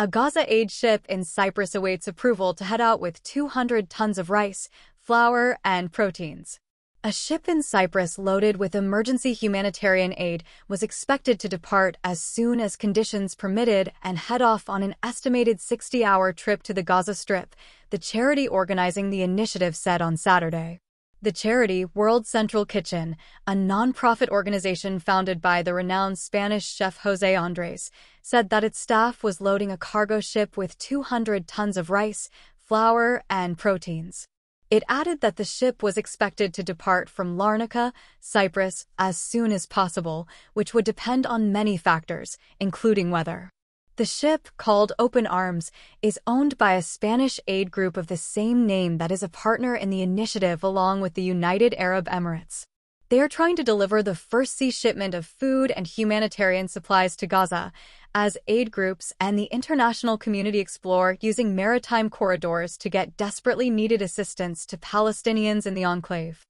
A Gaza aid ship in Cyprus awaits approval to head out with 200 tons of rice, flour, and proteins. A ship in Cyprus loaded with emergency humanitarian aid was expected to depart as soon as conditions permitted and head off on an estimated 60-hour trip to the Gaza Strip, the charity organizing the initiative said on Saturday. The charity World Central Kitchen, a nonprofit organization founded by the renowned Spanish chef Jose Andres, said that its staff was loading a cargo ship with 200 tons of rice, flour, and proteins. It added that the ship was expected to depart from Larnaca, Cyprus, as soon as possible, which would depend on many factors, including weather. The ship, called Open Arms, is owned by a Spanish aid group of the same name that is a partner in the initiative along with the United Arab Emirates. They are trying to deliver the first sea shipment of food and humanitarian supplies to Gaza, as aid groups and the international community explore using maritime corridors to get desperately needed assistance to Palestinians in the enclave.